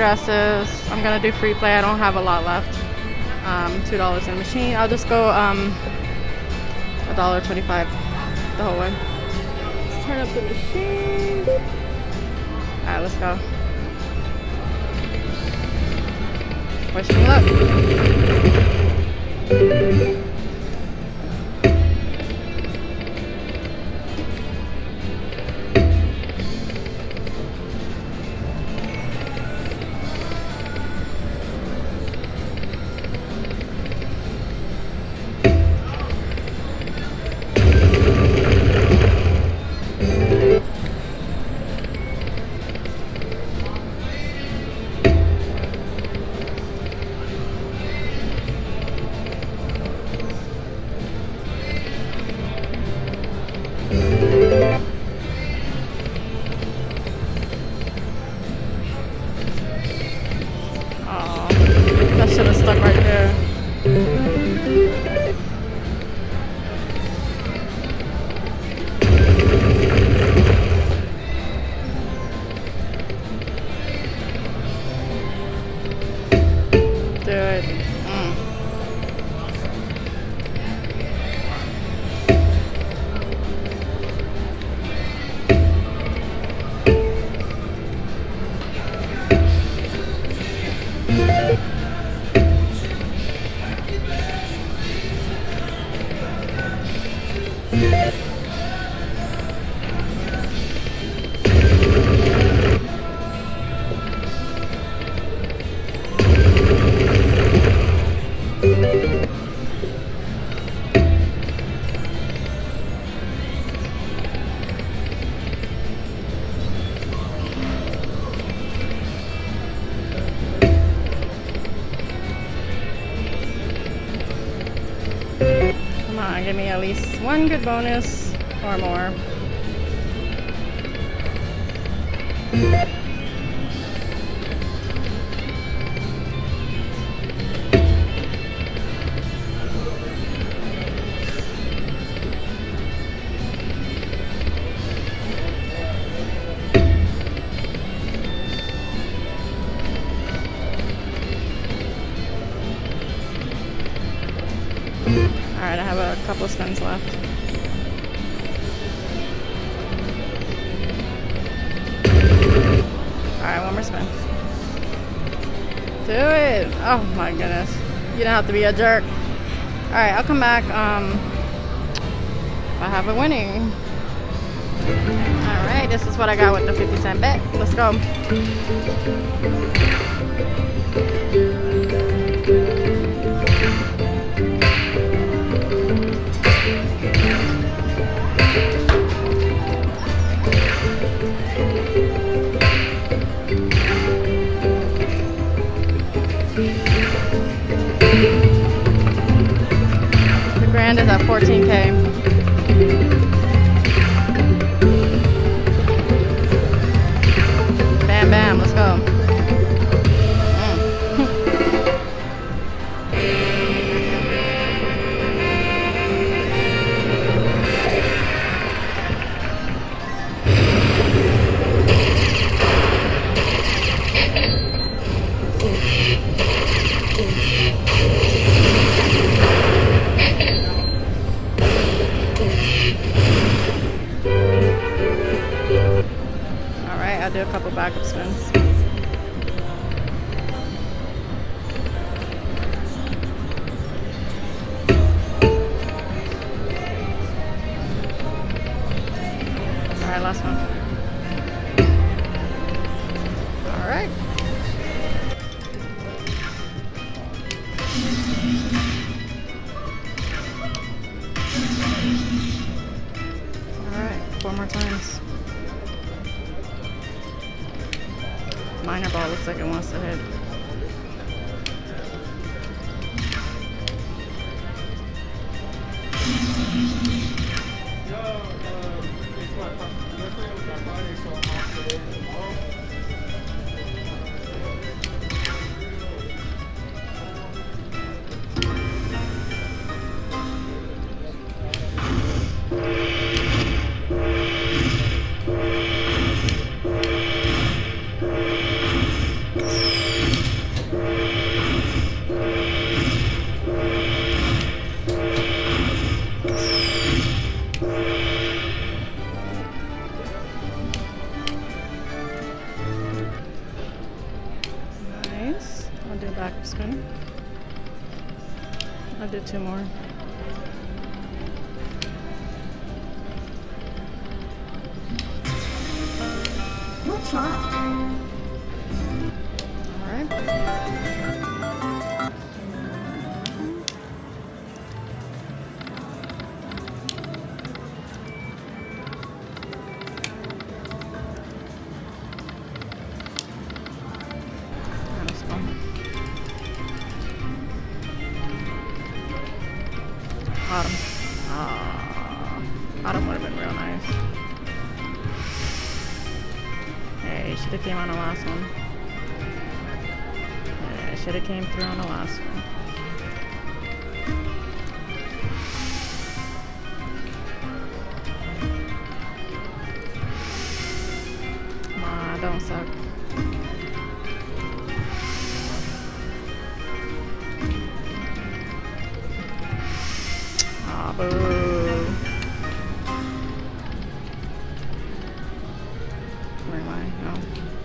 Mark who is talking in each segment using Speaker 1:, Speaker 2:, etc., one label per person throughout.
Speaker 1: Progressives. I'm gonna do free play. I don't have a lot left. Um, Two dollars in machine. I'll just go um, a dollar twenty-five the whole way. Let's turn up the machine. All right, let's go. Wish me luck. Give me at least one good bonus or more. Couple spins left. Alright, one more spin. Do it! Oh my goodness. You don't have to be a jerk. Alright, I'll come back um, I have a winning. Alright, this is what I got with the 50 cent bet. Let's go. 14k. All right, last one. All right. All right, four more times. Minor ball looks like it wants to hit. Nice. Two more. Hey, should have came on the last one. Yeah, should have came through on the last one. Don't suck. Ah, boo. Where oh. am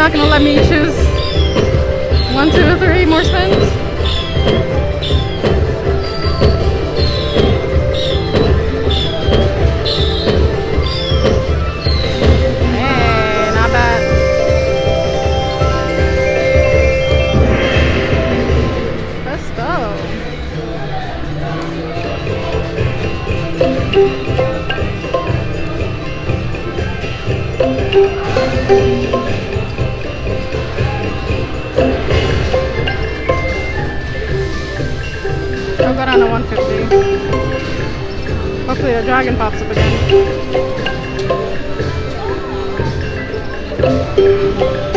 Speaker 1: not gonna let me choose one, two, three more spins. Hey, not bad. Let's go. Down to 150. Hopefully the dragon pops up again.